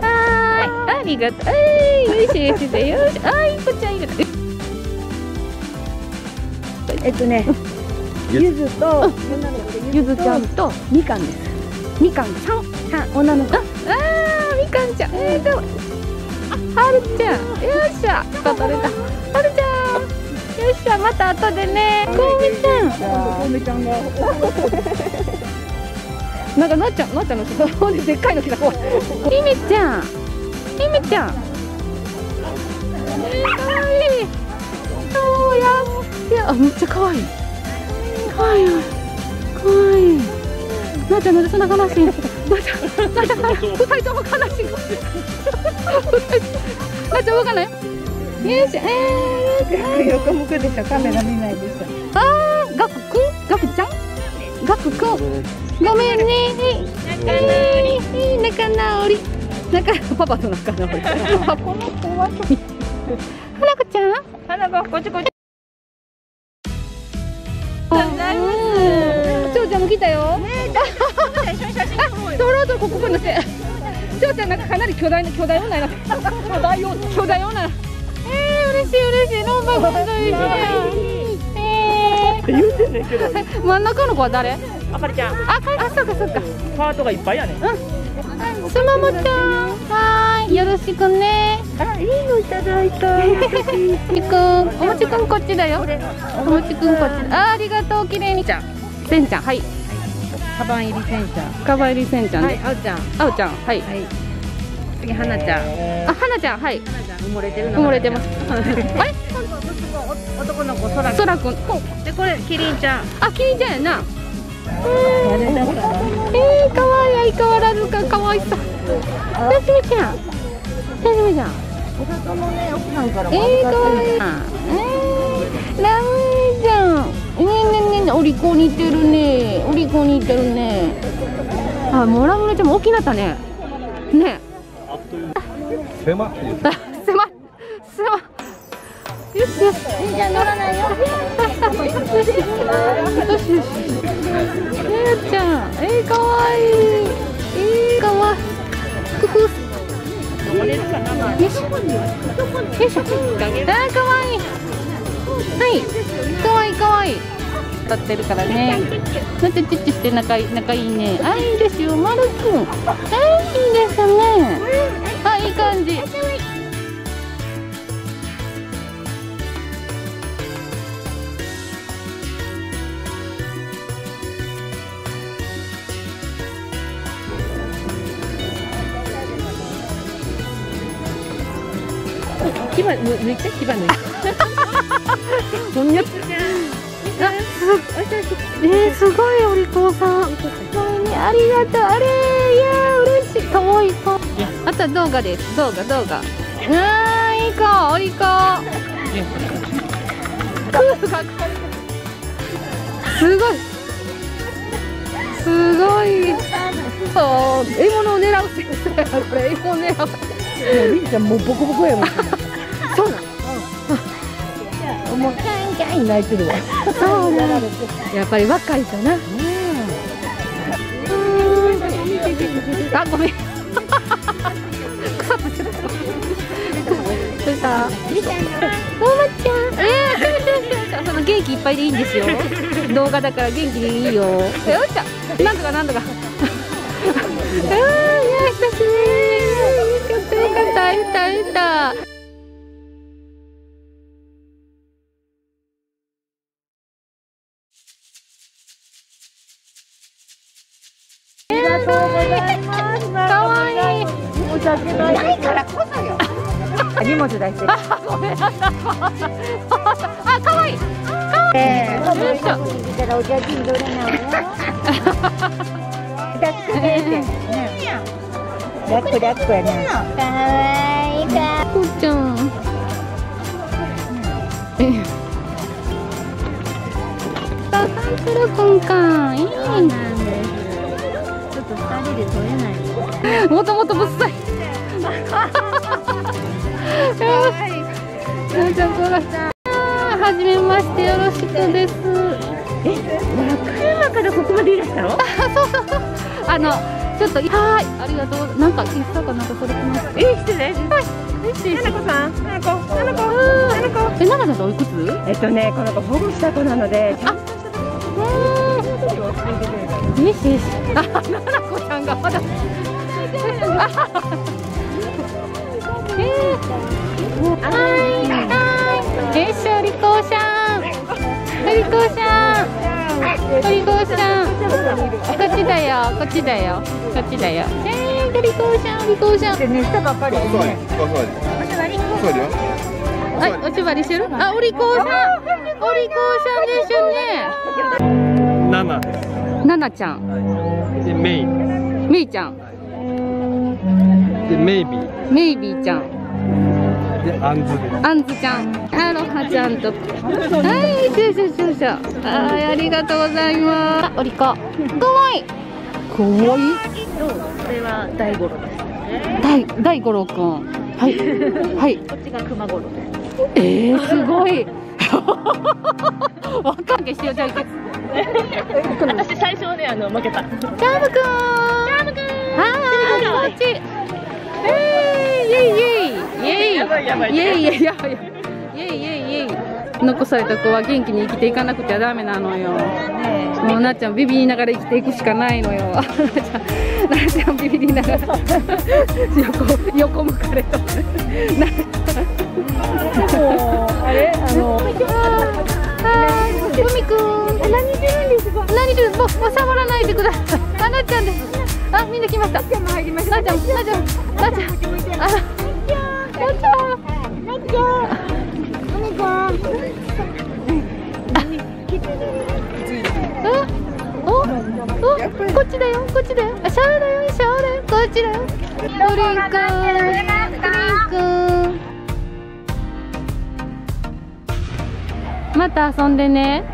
はい、ありがとう。はい、よしよしでよし。あいこちゃんいる。えっとね、ゆずと、ゆずちゃんとみかんです。みかんちゃん、女の子。るちゃん。よっしゃ。取れた。はるちゃん。よっしゃ、また後でね。こうみちゃん。こうめちゃん。が。なん。かなっちゃん、なっちゃん。の、ほん。ででっかいの来た。ひめちゃん。ひめちゃん。えー、かわいい。そうや。いや、あめっちゃかわいい。かわいい。かわいい。なっちゃん、なん。でそん。な悲しい。なっちゃん、なっちゃん、二人とも動かない？よいしょ、えー。横向くでしょ、カメラ見ないでしょ。あー、ガクくん、ガクちゃん？ガクくん？ごめんね。仲直り。仲、パパと仲直り。あこの子は。花子ちゃん？花子、こっちこっち。ちょうちゃんも来たよ。あ、撮ろうとここに乗せ。ちょうちゃんなんなり巨大な巨大女になって。巨大女。巨大女。えー、嬉しい嬉しい。ロンバございます。え言うてんねんけどー、真ん中の子は誰？あかりちゃんあ、かあ、そうかそうか。パートがいっぱいやねんすももちゃん。はーい、よろしくね。あ、いいのいただいた。おもちくん、おもちくんこっちだよ。おもちくんこっち。あ、ありがとう、綺麗に。ちゃん。せんちゃん、はい。カバン入りセンター。かばいりせんちゃんで。あおちゃん。あおちゃん、はい。はい。次、はなちゃん。あ、はなちゃん、はい。埋もれてる埋もれてます。あれ、男の子、そら。そらくん。で、これ、キリンちゃん。あ、きりんちゃんやな。誰だったのえー、かわいい、相変わらずか、かわいさ。なすみちゃん。なすみちゃん。お里のね、奥さんからえー、かわいい。えー、ラムちゃん。ねえねえねえお利口に似てるね。お利口に似てるね。あ、もうラムネちゃんも大きなったね。ね狭って言うえ。あ、すま、すま。よしよし。じゃ乗らないよ。よしよし。えー、ちゃん。えー、かわいい。えー、かわいい。ふふ。乗れるかなよいしょ。よいしょ。あー、かわいい。はい。かわいい、かわいい。立ってるからね。なんてチッチして仲、仲いいね。あ、いいですよ、まるくん。あ、いいです牙む抜いて、牙抜いて。こんにゃあ、すえー、すごいお利口さん。ありがとう。あれいやー嬉しい。かわいいか。あとは動画です。動画動画。うわーいい子お利口。すごい。すごい。そう、獲物を狙う これ、獲物を狙う。もう、りんちゃん、もうボコボコやもん。そうなの。もう、キャンキャン泣いてるわ。そうなの。やっぱり若いとな。あ、ごめん。草ついてた。どうした。みちゃん。おまちゃん。ええー、その元気いっぱいでいいんですよ。動画だから元気でいいよ。よっしゃ。なんとかなんとか。ああ、いや、久しぶり。い。申し訳ない。からこそよ。荷物出して。あ、ごめんなさい。あ、可愛い。えよい。しょ。見たらお茶巾どれなっこねって。抱っこ抱っこやね。かわいいか。こうちゃん。サンプルくんか。いいね。ちょっと二人で撮れない。もともとぶっさい。ななちゃんこがはじめましてよろしくです和歌山からここまでいらしたのあのちょっとはいありがとうなんかインスタかなんかそれ来ますえ、してねはいななこさんななこななこななこえ、ななちゃんとおいくつえっとねこの子保護した子なのであよしよしあ、ななこちゃんがまだこっちだよこっちだよこっちだよえー、おりこしゃんおりこしゃんでねしたばっかり。はい、おちばりしてるあ、おりこさんおりこさんですよねナナです。ななちゃんで、メイ。めい。ちゃんで、メイビー。メイビーちゃん。で、アンズです。あんずちゃん。アロハちゃんと。はい、そうそうそうそうはい、ありがとうございます。あおりこかわいい。かわいい。これは大五郎です。大大五郎くん。はい。はい。こっちが熊五郎です。えー、すごい。わかんけしようじゃんけ。私最初ねあの負けた。チャームくん。チャームくん。はーいこっち。えー、イエイイエイイエイやばいやばいイエイイエイやばいイエイイエイイエイ残された子は元気に生きていかなくちゃダメなのよもうなっちゃんビビりながら生きていくしかないのよ なっちゃんビビりながら 横横向かれとなっちゃんあれあのはい、ふみくん。何してるんですか？何してる、もう、もう触らないでください。あ、なっちゃんです。あ、みんな来ました。なっちゃんも入りました。なっちゃん、なっちゃん、なっちゃん。あ、こっちだよ、こっちだよ。シャーだよ、シャーだよ、こっちだよ。ドリンクド、リンク。また遊んでね。